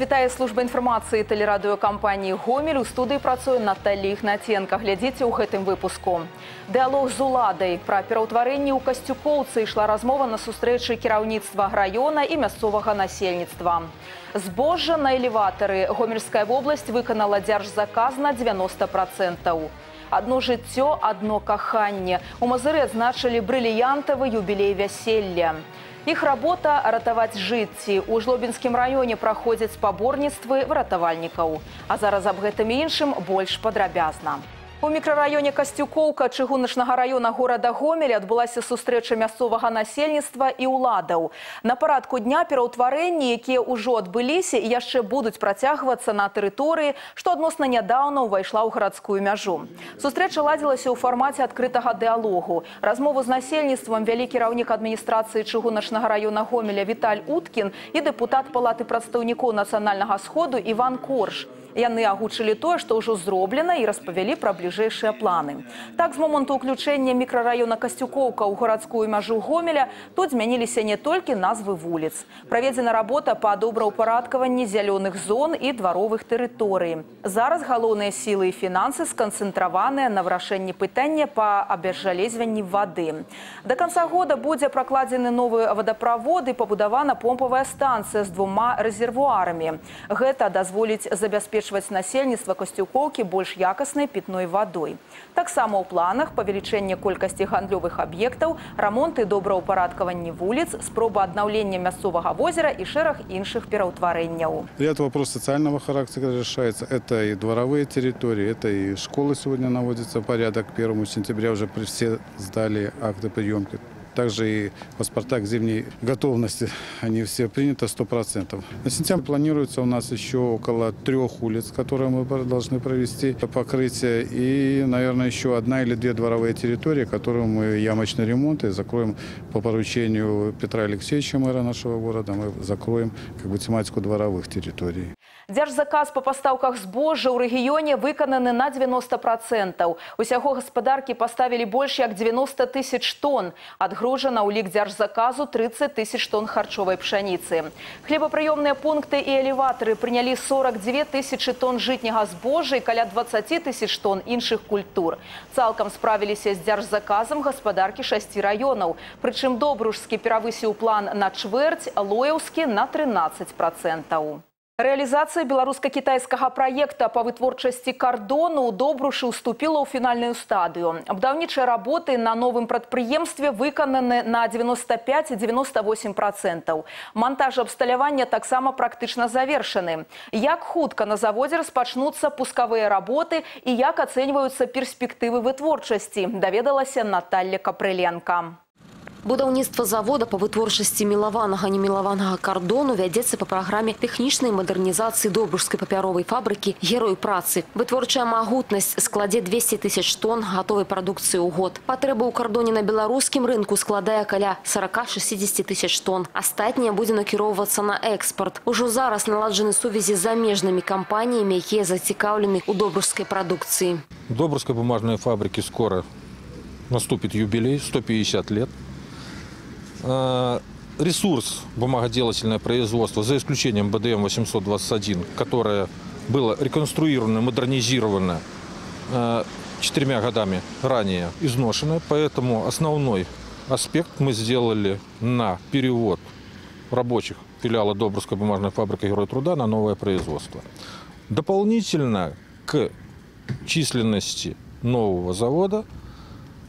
Вітае служба інфармацыі тэлерадыёкампаніі Гомель у студыі працуе Наталі Ігнаценка. Глядзіце ў гэтым выпуску. Дыалог з уладай пра пераўтварэнні ў касцюкоўцы ішла размова на сустрэчы кіраўніцтва раёна і мясцовага насельніцтва. Збожжа на элеватары Гомельская вобласць выканала дзяржзаказ на 90%. Адно жыццё, адно каханне. У Мазыры адзначылі брыліянтавы юбілей вяселля. Іх работа ратаваць жыцці. У жлобінскім раёне праходзяць спаборніцтвы выратавальнікаў. А зараз аб гэтым і іншым больш падрабязна. У мікрараёне Касцюкоўка чыгуначнага раёна горада Гомель адбылася сустрэча мясцовага насельніцтва і ўладаў. На парадку дня пераўтварэнні, якія ўжо адбыліся і яшчэ будуць працягвацца на тэрыторыі, што адносна нядаўна ўвайшла ў гарадскую мяжу. Сустрэча ладзілася ў фармаце адкрытага дыалогу. Размову з насельніцтвам вялі кіраўнік адміністрацыі чыгуначнага раёна Гомеля Віталь Уткін і дэпутат палаты прадстаўнікоў нацыянальнага сходу Іван Корж. Яны агучылі тое, што ўжо зроблена і распавялі пра бліжэйшыя планы. Так з моманту ўключэння мікрараёна Касцюкоўка ў гарадскую мяжу Гомеля тут змяніліся не толькі назвы вуліц. Праведзена работа па добраўпарадкаванні зялёных зон і дваровых тэрыторый. Зараз галоўныя сілы і фінансы сканцэнтраваныя на вырашэнні пытання па абяжалезванні вады. Да канца года будзе пракладзены новы вадаправод і пабудавана помпавая станцыя з двума рэзервуарамі. Гэта дазволіць забяспечыць забяспечваць насельніцтва касцюкоўкі больш якаснай пітной вадой. Таксама ў планах павелічэнне колькасці гандлёвых аб'ектаў, рамонт і добраўпарадкаванні вуліц, спроба аднаўлення мясцовага возера і шэраг іншых пераўтварэнняў. Ряд вопрос социального характера решается. Это и дворовые территории, это и школы сегодня наводится в порядок. К 1 сентября уже все сдали акты приемки также и паспорта к зимней готовности. Они все приняты 100%. На сентябрь планируется у нас еще около трех улиц, которые мы должны провести покрытие. И, наверное, еще одна или две дворовые территории, которые мы ямочный ремонт и закроем по поручению Петра Алексеевича, мэра нашего города. Мы закроем как бы тематику дворовых территорий. Дзяржзаказ па пастаўках збожжа ў рэгіёне выкананы на 90%. Усяго гаспадаркі паставілі больш як 90 тысяч тонн. Адгружана ў лік дзяржзаказу 30 тысяч тонн харчовай пшаніцы. Хлебапрыёмныя пункты і элеватары прынялі 42 тысячы тонн жытняга збожжа і каля 20 тысяч тонн іншых культур. Цалкам справіліся з дзяржзаказам гаспадаркі шасці раёнаў. Прычым добружскі перавысіў план на чвэрць, лояўскі на 13%. Рэалізацыя беларуска-кітайскага праекта па вытворчасці кардону ў добрушы ўступіла ў фінальную стадыю. Абдаўнічыя работы на новым прадпрыемстве выкананы на 95-98%. Монтаж абсталявання таксама практычна завершаны. Як хутка на заводзе распачнуцца пускавыя работы і як ацэньваюцца перспектывы вытворчасці, даведалася Наталья Капрыленко. Будаўніцтва завода па вытворчасці мілаванага немілаванага кардону вядзецца па праграме тэхнічнай мадэрнізацыі добружскай папяровай фабрыкі герой працы. Вытворчая магутнасць складзе 200 тысяч тонн гатовай прадукцыі ў год. Патрэба ў кардоне на беларускім рынку складае каля 40-60 тысяч тонн. Астатняе будзе накіроўвацца на экспорт. Ужо зараз наладжаны сувязі з замежнымі кампаніямі, якія зацікаўлены ў добружскай прадукцыі. Добружской бумажной фабрики скоро наступит юбилей, 150 лет. Э, ресурс бумагоделательное производство, за исключением БДМ-821, которое было реконструировано, модернизировано э, четырьмя годами ранее изношено. Поэтому основной аспект мы сделали на перевод рабочих филиала Добрской бумажной фабрики «Герой труда» на новое производство. Дополнительно к численности нового завода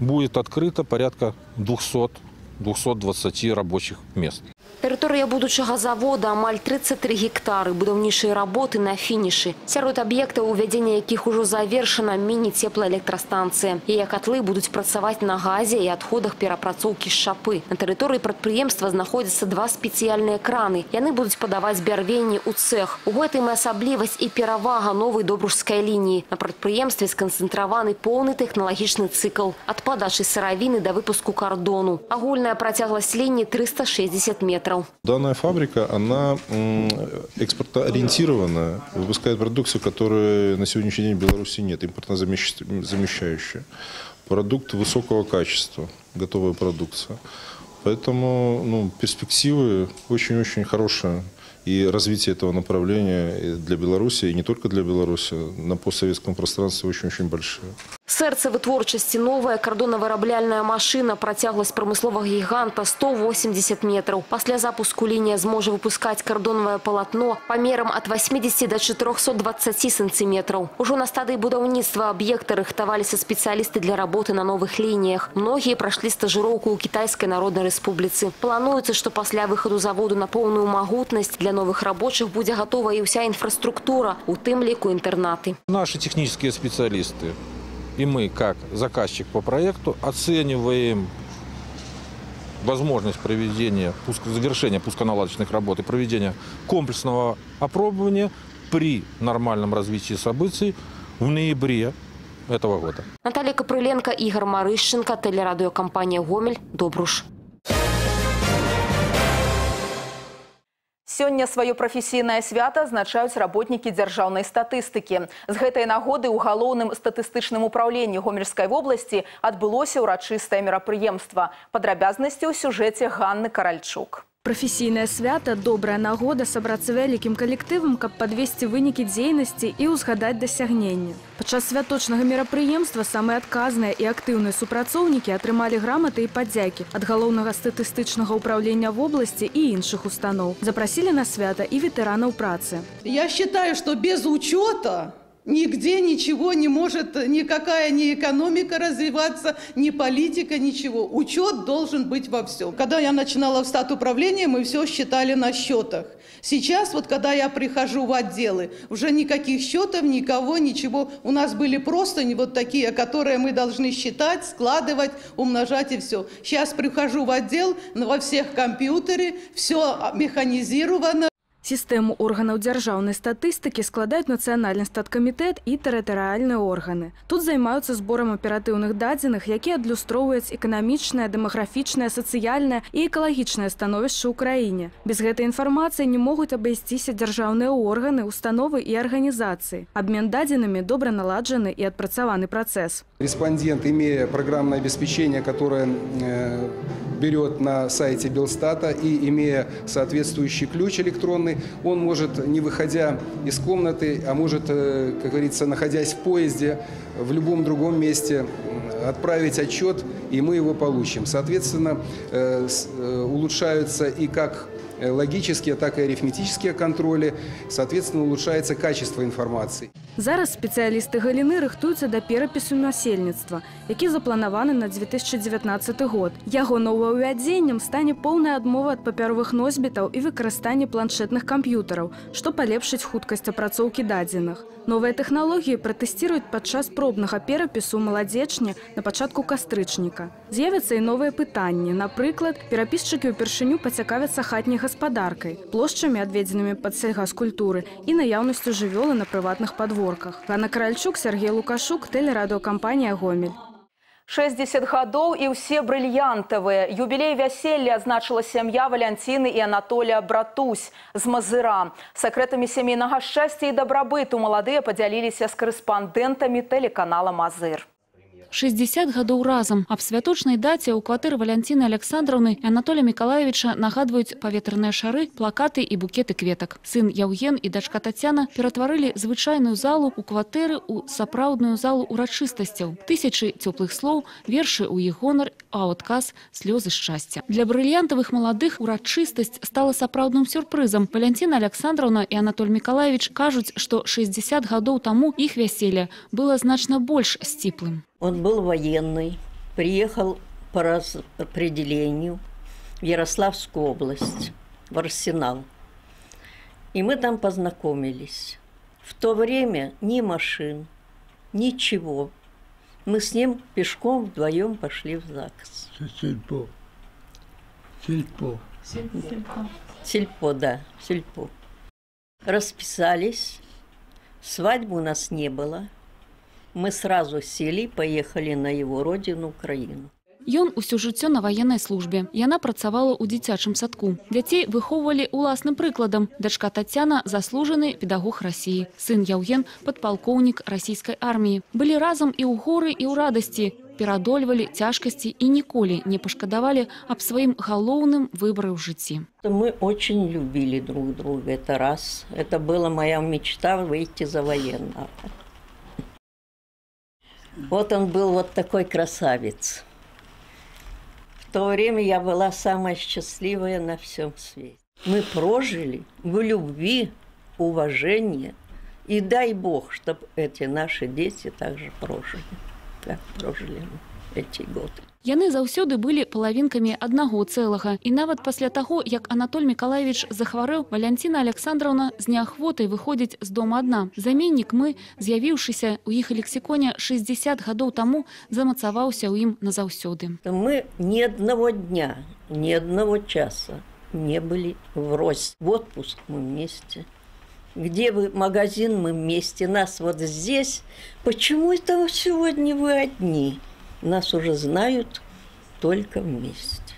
будет открыто порядка 200 220 рабочих мест. Тэрыторыя будучага завода амаль 33 гектары, будаўнічыя работы на фінішы. Сярод аб'ектаў, увядзення якіх ужо завершана міні-цеплаэлектрастанцыя. Яе котлы будуць працаваць на газе і адходах перапрацоўкі з шапы. На тэрыторыі прадпрыемства знаходзяцца два спецыяльныя краны. Яны будуць падаваць бярвенні ў цэх. У гэтым асаблівасць і перавага новай добружскай лініі. На прадпрыемстве сканцэнтраваны поўны тэхналагічны цыкл ад падачы сыравіны да выпуску кардону. Агульная працягласць лініі 360 метров метров. Данная фабрика, она экспортоориентированная, выпускает продукцию, которой на сегодняшний день в Беларуси нет, импортно-замещающая. Продукт высокого качества, готовая продукция. Поэтому ну, перспективы очень-очень хорошие. и развитие этого направления для Беларуси, и не только для Беларуси, на постсоветском пространстве очень-очень большое. Сердце вытворчасці новая кардонавырабляальная машина працягласць прамысловага гіганта 180 метров. Пасля запуску лінія зможа выпускаць кардонавае палатно памерам ад 80 до 420 сантиметров. Ужо на стадыі будаўніцтва аб'екта рыхтаваліся спецыялісты для работы на новых лініях. Многія прайшлі стажыроўку ў кітайскай народнай рэспубліцы. Плануецца, што пасля выхаду заводу на поўную магутнасць для новых рабочых будзе гатова і ўся інфраструктура, у тым ліку інтэрнаты. Наши технические специалисты и мы, как заказчик по проекту, оцениваем возможность проведения, завершения пусконаладочных работ и проведения комплексного опробования при нормальном развитии событий в ноябре этого года. Наталья Капрыленко, Игорь Марыщенко, телерадиокомпания «Гомель», Добруш. Сёння сваё прафесійнае свята азначаюць работнікі дзяржаўнай статыстыкі. З гэтай нагоды ў галоўным статыстычным упраўленні гомельскай вобласці адбылося ўрачыстае мерапрыемства. Падрабязнасці ў сюжэце Ганны Каральчук. Прафесійнае свята добрая нагода сабрацца вялікім калектывам, каб падвесці вынікі дзейнасці і ўзгадаць дасягнення. Падчас святочнага мерапрыемства самыя адказныя і актыўныя супрацоўнікі атрымалі граматы і падзякі ад галоўнага статыстычнага ўпраўлення вобласці і іншых устаноў. Запрасілі на свята і ветэранаў працы. Я считаю, что без учета нигде ничего не может, никакая ни экономика развиваться, ни политика, ничего. Учет должен быть во всем. Когда я начинала в стат управления, мы все считали на счетах. Сейчас, вот когда я прихожу в отделы, уже никаких счетов, никого, ничего. У нас были просто не вот такие, которые мы должны считать, складывать, умножать и все. Сейчас прихожу в отдел, во всех компьютере, все механизировано, Сістэму органаў дзяржаўнай статыстыкі складаюць нацыянальны статкамітэт і тэрытарыяльныя органы. Тут займаюцца зборам аператыўных дадзеных, якія адлюстроўваюць эканамічнае, дэмаграфічнае, сацыяльнае і экалагічнае становішча ў краіне. Без гэтай інфармацыі не могуць абысціся дзяржаўныя органы, установы і арганізацыі. Абмен дадзенымі добра наладжаны і адпрацаваны працэс. Респондент, имея программное обеспечение, которое э, берет на сайте Белстата и имея соответствующий ключ электронный, он может, не выходя из комнаты, а может, э, как говорится, находясь в поезде, в любом другом месте, отправить отчет, и мы его получим. Соответственно, э, э, улучшаются и как логические, так и арифметические контроли, соответственно, улучшается качество информации. Зараз спецыялісты галіны рыхтуюцца да перапісу насельніцтва, які запланаваны на 2019 год. Яго новаўвядзеннем стане поўная адмова ад папяровых носьбітаў і выкарыстанне планшетных камп'ютараў, што палепшыць хуткасць апрацоўкі дадзеных. Новыя тэхналогіі пратэсціруюць падчас пробнага перапісу ў маладзечні на пачатку кастрычніка. З'явяцца і новыя пытанні. Напрыклад, перапісчыкі ўпершыню пацякавяцца хатняй гаспадаркай, плошчамі, адведзенымі пад сельгаскультуры і наяўнасцю жывёлы на прыватных падворках. Ганна Каральчук, Сергей Лукашук, тэлерадыокампанія «Гомель». 60 гадоў і ўсе брыльянтавыя. Юбілей вяселля адзначыла сям'я Валянціны і Анатолія Братусь з Мазыра. Сакрэтамі сямейнага шчасця і дабрабыту маладыя падзяліліся з карэспандэнтамі тэлеканала «Мазыр». 60 гадоў разам. Аб святочнай даце ў кватэры Валянціны Александраўны і Анатолія Мікалаевіча нагадваюць паветраныя шары, плакаты і букеты кветак. Сын Яўген і дачка Тацяна ператварылі звычайную залу ў кватэры ў сапраўдную залу ўрачыстасцяў. Тысячы цёплых слоў, вершы ў іх гонар, а адказ слёзы шчасця. Для брыльянтавых маладых урачыстасць стала сапраўдным сюрпрызам. Валянціна Александраўна і Анатоль Мікалаевич кажуць, што 60 гадоў таму іх вяселля было значна больш сціплым. Он был военный, приехал по распределению в Ярославскую область, в Арсенал. И мы там познакомились. В то время ни машин, ничего. Мы с ним пешком вдвоем пошли в ЗАГС. Сельпо. Сельпо. Сельпо, да, сельпо. Расписались. Свадьбы у нас не было Мы сразу сели, поехали на его родину, Украину. Ён усё жыццё на ваеннай службе. Яна працавала ў дзіцячым садку. Дзяцей выхоўвалі уласным прыкладам. Дачка Тацяна заслужаны педагог рассіі. Сын Яўген падпалкоўнік расійскай арміі. Былі разам і ў горы і ў радасці. перадольвалі цяжкасці і ніколі не пашкадавалі аб сваім галоўным выбары ў жыцці. Мы очень любили друг друга, это раз. Это была моя мечта выйти за военного. Вот он был вот такой красавец. В то время я была самая счастливая на всем свете. Мы прожили в любви, уважении. И дай Бог, чтобы эти наши дети также прожили, как прожили мы эти годы. Яны заўсёды былі палавінкамі аднаго цэлага. І нават пасля таго, як Анатоль Миколаевич захварэў, Валянціна Александровна з неахвотай выходзіць з дома адна. Заменнік мы, з'явіўшыся ў іх лексіконе 60 гадоў таму, замацаваўся ў ім назаўсёды. Мы ни одного дня, ни одного часа не были врозь. В отпуск мы вместе. Где вы, магазин мы вместе, нас вот здесь. Почему это сегодня вы одни? Нас уже знают только вместе.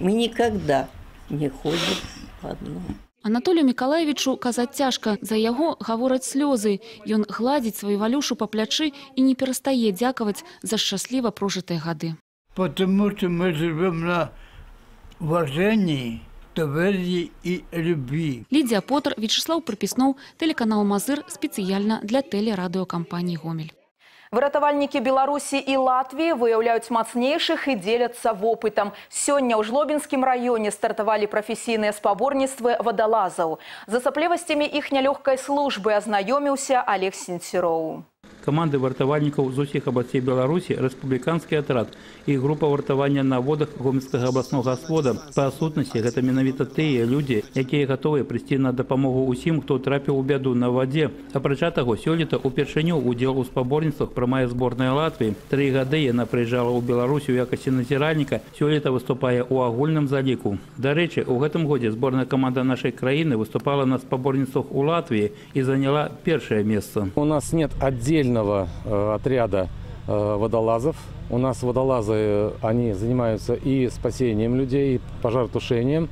Мы никогда не ходим по одному. Анатолію Миколаевичу казаць цяжка. За яго гавораць слёзы. Ён гладзіць сваю валюшу па плячы і не перастае дзякаваць за шчасліва прожытыя гады. Потому что мы живем на уважении, доверии и любви. Лідія Потар, Вячеслав Припіснов, телеканал Мазыр спецыяльна для тэлерадыёкампаніі Гомель. Выратавальнікі Беларусі і Латвіі выяўляюць мацнейшых і дзеляцца вопытам. Сёння ў жлобінскім раёне стартавалі прафесійныя спаборніцтвы вадалазаў. З асаблівасцямі іх нялёгкай службы азнаёміўся Олег Сенцюроў. Команды вартавальнікаў з усіх абласцей Беларусі, рэспубліканскі атрад і група вартавання на водах гомельскага абласнога свода. Па сутнасці гэта менавіта тыя людзі, якія гатовыя прыйсці на дапамогу ўсім, хто трапіў у бяду на вадзе. Апрача таго, сёлета упершыню удзел у спаборніцтвах прымае зборная Латвіі. Тры гады яна прыязджала ў Беларусі ў якасці назіральніка, сёлета выступае ў агульным заліку. Дарэчы, у гэтым годзе зборная каманда нашай краіны выступала на спаборніцтвах у Латвіі і заняла першае месца. У нас нет отдельного э, отряда э, водолазов. У нас водолазы, они занимаются и спасением людей, и пожаротушением.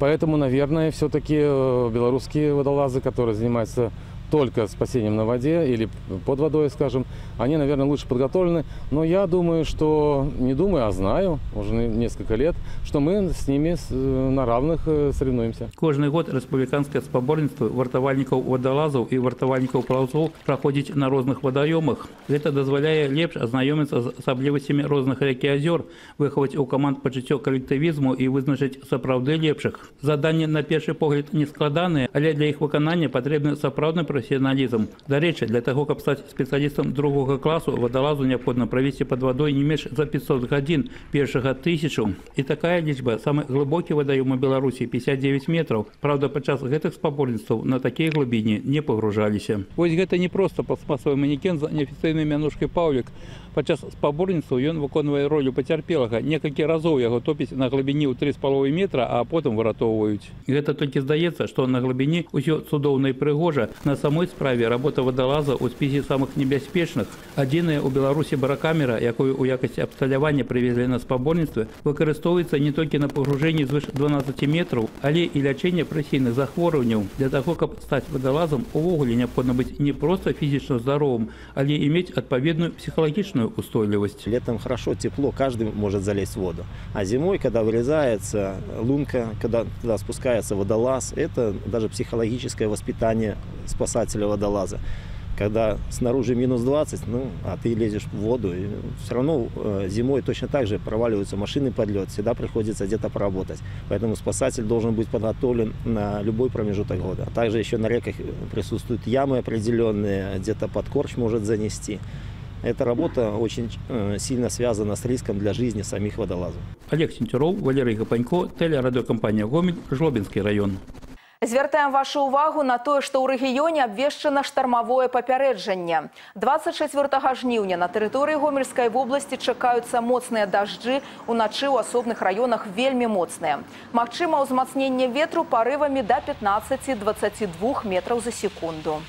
Поэтому, наверное, все-таки э, белорусские водолазы, которые занимаются только спасением на воде или под водой, скажем, они, наверное, лучше подготовлены. Но я думаю, что, не думаю, а знаю, уже несколько лет, что мы с ними с- э, на равных э, соревнуемся. Кожны год рэспубліканскае спаборніцтва вартавальнікаў вадалазаў і вартавальнікаў плаўцоў праходзіць на розных вадаёмах. Гэта дазваляе лепш азнаёміцца з асаблівасцямі розных рэк і азёр, выхаваць у каманд пачуццё калектывізму і вызначыць сапраўды лепшых. Заданні на першы погляд не складаныя, але для іх выканання патрэбны сапраўдны прафесіяналізм. Дарэчы, для таго, каб стаць спецыялістам другога класу, вадалазу неабходна правесці пад вадой не менш за 500 гадзін першага тысячу. І такая лічба самы глыбокі вадаём у Беларусі 59 метраў. Праўда, падчас гэтых спаборніцтваў на такія глыбіні не пагружаліся. Вось гэта не проста пластмасовы манекен з неафіцыйнай мянушкай Паўлік. Падчас спаборніцтваў ён выконвае ролю пацярпелага. Некалькі разоў яго топіць на глыбіні ў 3,5 метра, а потым выратоўваюць. Гэта толькі здаецца, што на глыбіні ўсё цудоўна і прыгожа. На самой справе работа вадалаза ў спісе самых небяспечных. Адзіная ў Беларусі баракамера, якую ў якасці абсталявання прывезлі на спаборніцтве, выкарыстоўваецца не толькі на пагружэнні звыш 12 метраў, але і лячэнне прэсійных захворванняў. Для таго, каб стаць вадалазам, увогуле неабходна быць не проста фізічна здаровым, але і мець адпаведную псіхалагічную устойлівасць. Летом хорошо, тепло, каждый может залезть в воду. А зимой, когда вырезается лунка, когда туда спускается водолаз, это даже психологическое воспитание спасателя-водолаза. Когда снаружи минус 20, ну, а ты лезешь в воду, и все равно э, зимой точно так же проваливаются машины под лед, всегда приходится где-то поработать. Поэтому спасатель должен быть подготовлен на любой промежуток года. А также еще на реках присутствуют ямы определенные, где-то под корч может занести. Эта работа очень э, сильно связана с риском для жизни самих водолазов. Олег Сенцюроў, Валерый Гапанько, тэлерадыёкампанія Гомель, Жлобінскі раён. Звяртаем вашу ўвагу на тое, што ў рэгіёне абвешчана штармавое папярэджанне. 24 жніўня на тэрыторыі гомельскай вобласці чакаюцца моцныя дажджы, уначы ў асобных раёнах вельмі моцныя. Магчыма ўзмацненне ветру парывамі да 15-22 метраў за секунду.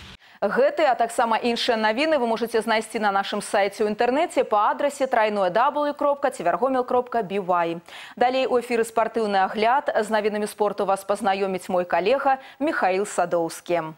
Гэты, а таксама іншыя навіны вы можаце знайсці на нашым сайце ў інтэрнэце па адрасе трайное w.цвяргомел.бівай. Далей у эфіры спартыўны агляд з навінамі спорту вас пазнаёміць мой калега Михаил Садоўскі.